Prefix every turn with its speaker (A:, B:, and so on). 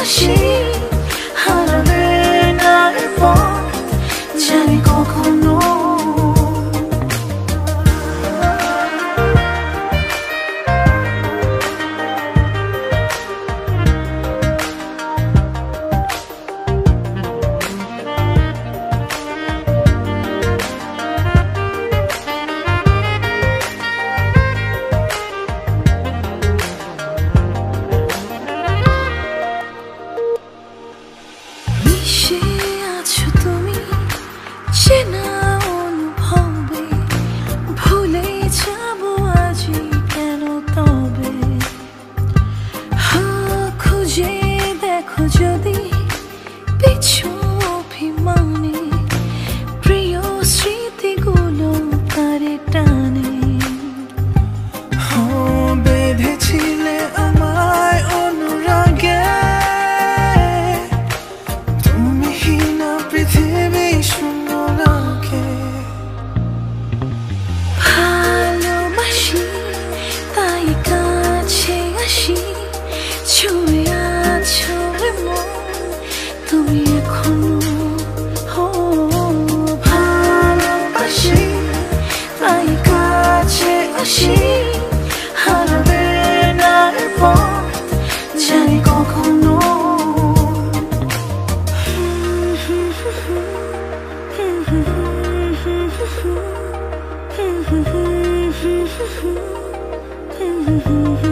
A: 다시 하늘을 날본 재미고 건너 Mm-hmm.